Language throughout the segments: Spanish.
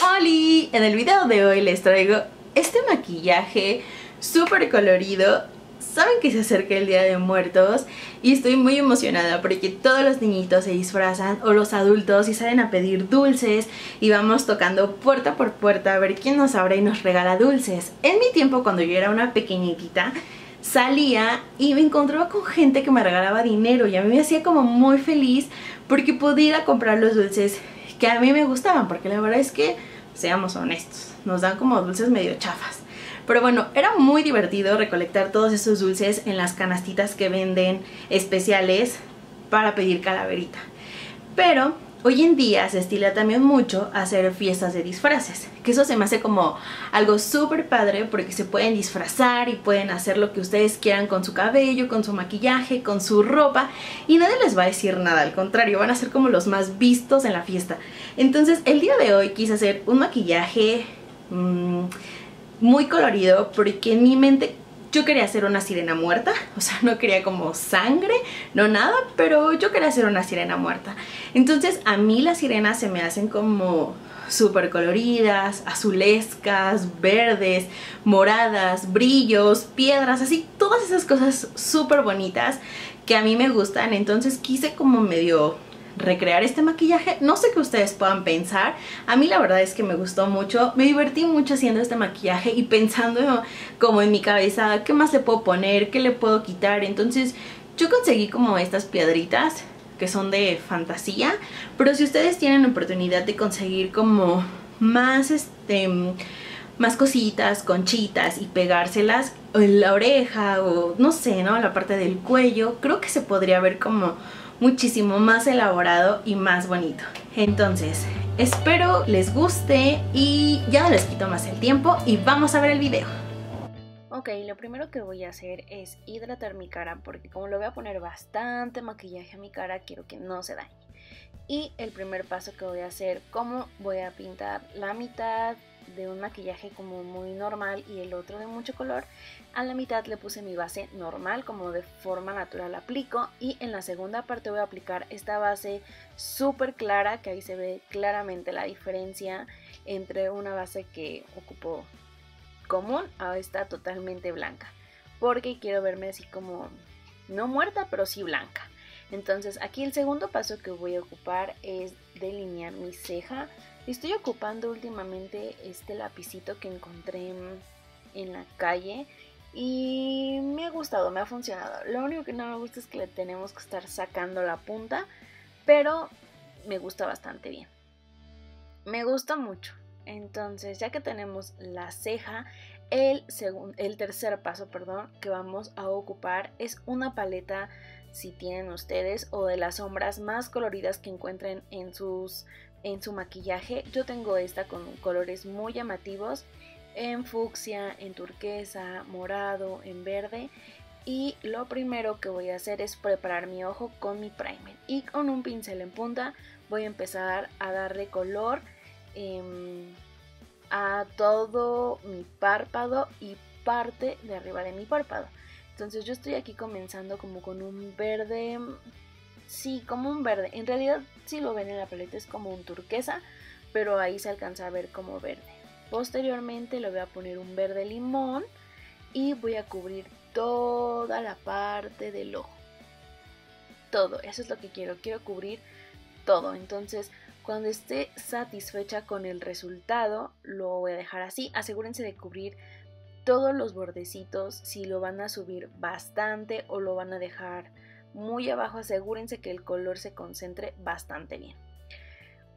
¡Holi! En el video de hoy les traigo este maquillaje súper colorido Saben que se acerca el Día de Muertos y estoy muy emocionada porque todos los niñitos se disfrazan o los adultos y salen a pedir dulces y vamos tocando puerta por puerta a ver quién nos abre y nos regala dulces. En mi tiempo cuando yo era una pequeñitita salía y me encontraba con gente que me regalaba dinero y a mí me hacía como muy feliz porque podía comprar los dulces que a mí me gustaban porque la verdad es que, seamos honestos, nos dan como dulces medio chafas. Pero bueno, era muy divertido recolectar todos esos dulces en las canastitas que venden especiales para pedir calaverita. Pero hoy en día se estila también mucho hacer fiestas de disfraces, que eso se me hace como algo súper padre porque se pueden disfrazar y pueden hacer lo que ustedes quieran con su cabello, con su maquillaje, con su ropa y nadie les va a decir nada, al contrario, van a ser como los más vistos en la fiesta. Entonces el día de hoy quise hacer un maquillaje... Mmm, muy colorido porque en mi mente yo quería hacer una sirena muerta, o sea, no quería como sangre, no nada, pero yo quería hacer una sirena muerta. Entonces a mí las sirenas se me hacen como súper coloridas, azulescas, verdes, moradas, brillos, piedras, así, todas esas cosas súper bonitas que a mí me gustan. Entonces quise como medio recrear este maquillaje. No sé qué ustedes puedan pensar. A mí la verdad es que me gustó mucho. Me divertí mucho haciendo este maquillaje y pensando como en mi cabeza qué más le puedo poner, qué le puedo quitar. Entonces yo conseguí como estas piedritas que son de fantasía. Pero si ustedes tienen oportunidad de conseguir como más este más cositas, conchitas y pegárselas en la oreja o no sé, ¿no? La parte del cuello, creo que se podría ver como muchísimo más elaborado y más bonito. Entonces, espero les guste y ya no les quito más el tiempo y vamos a ver el video. Ok, lo primero que voy a hacer es hidratar mi cara porque como lo voy a poner bastante maquillaje a mi cara, quiero que no se dañe. Y el primer paso que voy a hacer, como voy a pintar la mitad de un maquillaje como muy normal y el otro de mucho color. A la mitad le puse mi base normal, como de forma natural aplico. Y en la segunda parte voy a aplicar esta base súper clara, que ahí se ve claramente la diferencia entre una base que ocupo común a esta totalmente blanca. Porque quiero verme así como, no muerta, pero sí blanca. Entonces aquí el segundo paso que voy a ocupar es delinear mi ceja Estoy ocupando últimamente este lapicito que encontré en la calle y me ha gustado, me ha funcionado. Lo único que no me gusta es que le tenemos que estar sacando la punta, pero me gusta bastante bien. Me gusta mucho. Entonces, ya que tenemos la ceja, el, el tercer paso perdón, que vamos a ocupar es una paleta si tienen ustedes o de las sombras más coloridas que encuentren en sus en su maquillaje. Yo tengo esta con colores muy llamativos en fucsia, en turquesa, morado, en verde. Y lo primero que voy a hacer es preparar mi ojo con mi primer. Y con un pincel en punta voy a empezar a darle color em, a todo mi párpado y parte de arriba de mi párpado. Entonces yo estoy aquí comenzando como con un verde Sí, como un verde. En realidad, si lo ven en la paleta, es como un turquesa, pero ahí se alcanza a ver como verde. Posteriormente le voy a poner un verde limón y voy a cubrir toda la parte del ojo. Todo, eso es lo que quiero. Quiero cubrir todo. Entonces, cuando esté satisfecha con el resultado, lo voy a dejar así. Asegúrense de cubrir todos los bordecitos si lo van a subir bastante o lo van a dejar muy abajo asegúrense que el color se concentre bastante bien.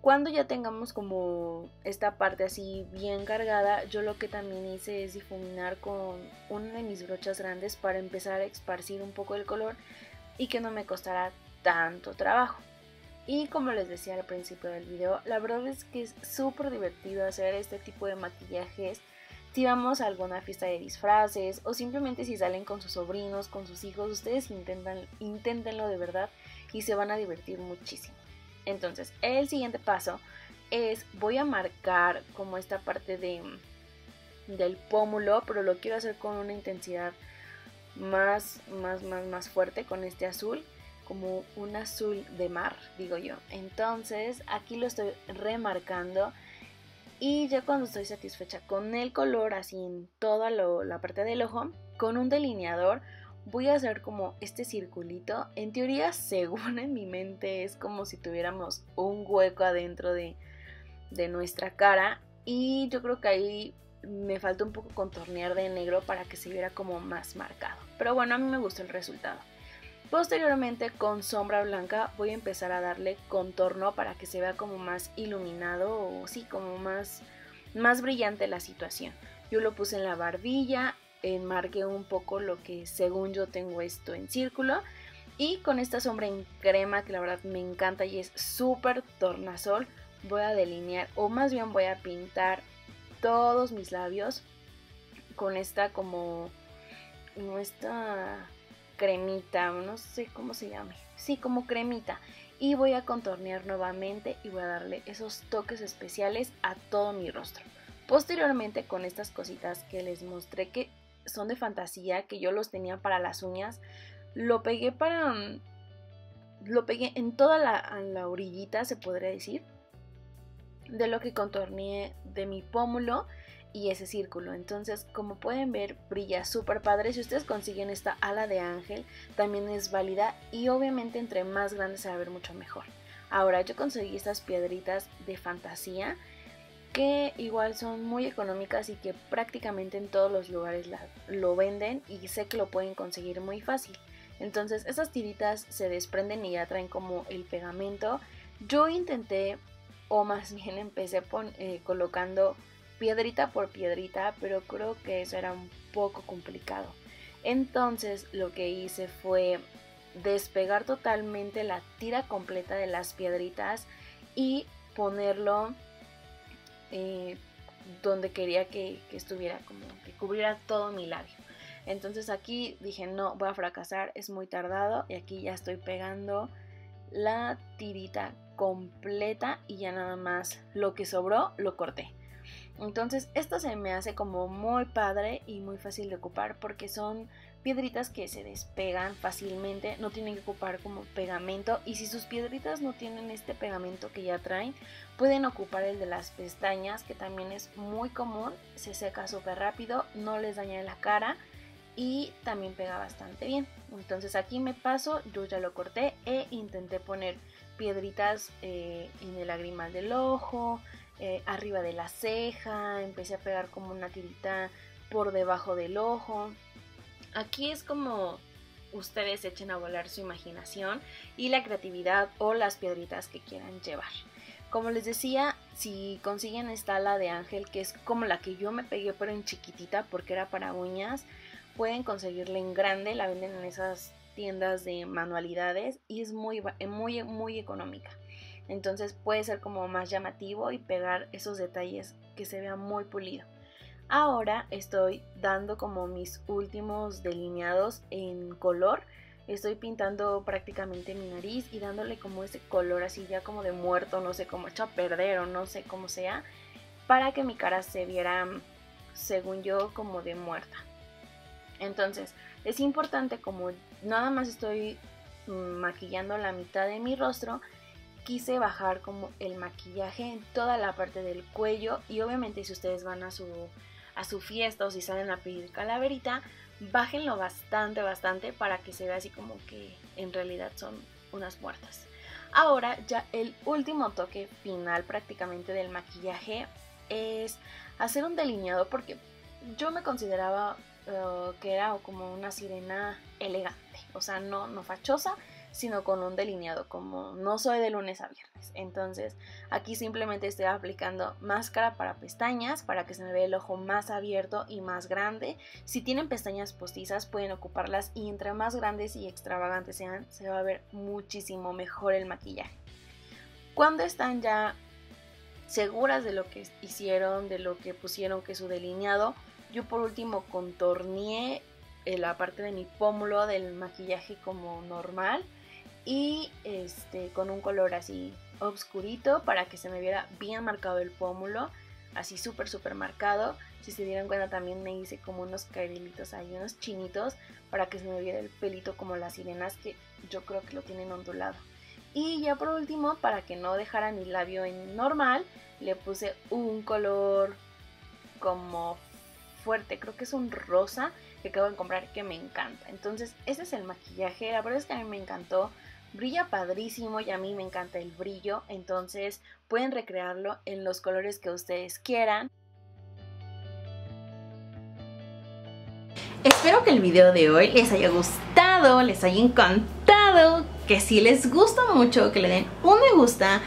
Cuando ya tengamos como esta parte así bien cargada, yo lo que también hice es difuminar con una de mis brochas grandes para empezar a esparcir un poco el color y que no me costara tanto trabajo. Y como les decía al principio del video, la verdad es que es súper divertido hacer este tipo de maquillajes si vamos a alguna fiesta de disfraces o simplemente si salen con sus sobrinos, con sus hijos, ustedes intentan, inténtenlo de verdad y se van a divertir muchísimo. Entonces, el siguiente paso es voy a marcar como esta parte de del pómulo, pero lo quiero hacer con una intensidad más, más, más, más fuerte con este azul, como un azul de mar, digo yo. Entonces aquí lo estoy remarcando y ya cuando estoy satisfecha con el color, así en toda la parte del ojo, con un delineador voy a hacer como este circulito. En teoría, según en mi mente, es como si tuviéramos un hueco adentro de, de nuestra cara. Y yo creo que ahí me falta un poco contornear de negro para que se viera como más marcado. Pero bueno, a mí me gustó el resultado. Posteriormente con sombra blanca voy a empezar a darle contorno para que se vea como más iluminado o sí, como más, más brillante la situación. Yo lo puse en la barbilla, enmarqué un poco lo que según yo tengo esto en círculo y con esta sombra en crema que la verdad me encanta y es súper tornasol voy a delinear o más bien voy a pintar todos mis labios con esta como, como esta cremita, no sé cómo se llame, sí, como cremita. Y voy a contornear nuevamente y voy a darle esos toques especiales a todo mi rostro. Posteriormente con estas cositas que les mostré que son de fantasía, que yo los tenía para las uñas, lo pegué para... Lo pegué en toda la, la orillita, se podría decir, de lo que contorneé de mi pómulo y ese círculo. Entonces, como pueden ver, brilla súper padre. Si ustedes consiguen esta ala de ángel, también es válida y obviamente entre más grande se va a ver mucho mejor. Ahora, yo conseguí estas piedritas de fantasía que igual son muy económicas y que prácticamente en todos los lugares lo venden y sé que lo pueden conseguir muy fácil. Entonces, esas tiritas se desprenden y ya traen como el pegamento. Yo intenté, o más bien empecé eh, colocando piedrita por piedrita, pero creo que eso era un poco complicado. Entonces lo que hice fue despegar totalmente la tira completa de las piedritas y ponerlo eh, donde quería que, que, estuviera, como que cubriera todo mi labio. Entonces aquí dije no, voy a fracasar, es muy tardado y aquí ya estoy pegando la tirita completa y ya nada más lo que sobró lo corté. Entonces esto se me hace como muy padre y muy fácil de ocupar porque son piedritas que se despegan fácilmente, no tienen que ocupar como pegamento y si sus piedritas no tienen este pegamento que ya traen, pueden ocupar el de las pestañas que también es muy común, se seca súper rápido, no les daña la cara y también pega bastante bien. Entonces aquí me paso, yo ya lo corté e intenté poner piedritas eh, en el lagrimal del ojo, eh, arriba de la ceja, empecé a pegar como una tirita por debajo del ojo. Aquí es como ustedes echen a volar su imaginación y la creatividad o las piedritas que quieran llevar. Como les decía, si consiguen esta ala de ángel, que es como la que yo me pegué pero en chiquitita porque era para uñas, pueden conseguirla en grande, la venden en esas tiendas de manualidades y es muy, muy, muy económica. Entonces puede ser como más llamativo y pegar esos detalles que se vea muy pulido. Ahora estoy dando como mis últimos delineados en color. Estoy pintando prácticamente mi nariz y dándole como ese color así ya como de muerto, no sé, como hecho a perder o no sé cómo sea, para que mi cara se viera, según yo, como de muerta. Entonces, es importante como nada más estoy mm, maquillando la mitad de mi rostro, quise bajar como el maquillaje en toda la parte del cuello y obviamente si ustedes van a su, a su fiesta o si salen a pedir calaverita, bájenlo bastante, bastante para que se vea así como que en realidad son unas muertas. Ahora ya el último toque final prácticamente del maquillaje es hacer un delineado porque yo me consideraba eh, que era como una sirena elegante, o sea, no, no fachosa, sino con un delineado, como no soy de lunes a viernes. Entonces aquí simplemente estoy aplicando máscara para pestañas para que se me vea el ojo más abierto y más grande. Si tienen pestañas postizas pueden ocuparlas y entre más grandes y extravagantes sean, se va a ver muchísimo mejor el maquillaje. Cuando están ya seguras de lo que hicieron, de lo que pusieron que su delineado, yo por último contorneé la parte de mi pómulo del maquillaje como normal y este con un color así obscurito para que se me viera bien marcado el pómulo. así súper, súper marcado. Si se dieron cuenta también me hice como unos cairilitos ahí, unos chinitos, para que se me viera el pelito como las sirenas, que yo creo que lo tienen ondulado. Y ya por último, para que no dejara mi labio en normal, le puse un color como fuerte, creo que es un rosa que acabo de comprar que me encanta. Entonces, ese es el maquillaje, la verdad es que a mí me encantó. Brilla padrísimo y a mí me encanta el brillo, entonces pueden recrearlo en los colores que ustedes quieran. Espero que el video de hoy les haya gustado, les haya encantado, que si les gusta mucho, que le den un me gusta.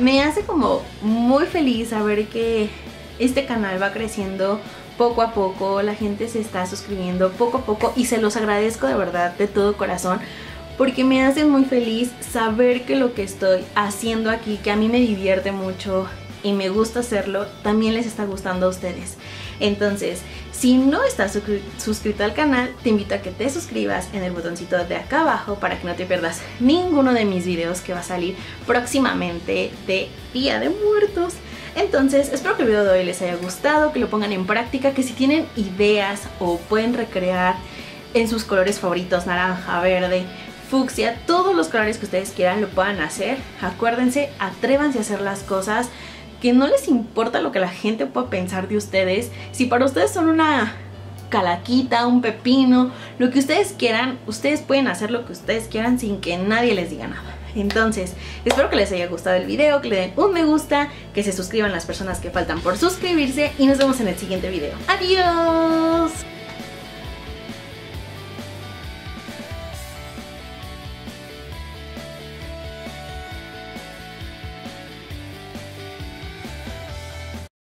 Me hace como muy feliz saber que este canal va creciendo poco a poco, la gente se está suscribiendo poco a poco y se los agradezco de verdad de todo corazón porque me hace muy feliz saber que lo que estoy haciendo aquí, que a mí me divierte mucho y me gusta hacerlo, también les está gustando a ustedes. Entonces, si no estás suscrito al canal, te invito a que te suscribas en el botoncito de acá abajo para que no te pierdas ninguno de mis videos que va a salir próximamente de Día de Muertos. Entonces, espero que el video de hoy les haya gustado, que lo pongan en práctica, que si tienen ideas o pueden recrear en sus colores favoritos, naranja, verde, fucsia, todos los colores que ustedes quieran lo puedan hacer. Acuérdense, atrévanse a hacer las cosas, que no les importa lo que la gente pueda pensar de ustedes. Si para ustedes son una calaquita, un pepino, lo que ustedes quieran, ustedes pueden hacer lo que ustedes quieran sin que nadie les diga nada. Entonces, espero que les haya gustado el video, que le den un me gusta, que se suscriban las personas que faltan por suscribirse y nos vemos en el siguiente video. ¡Adiós!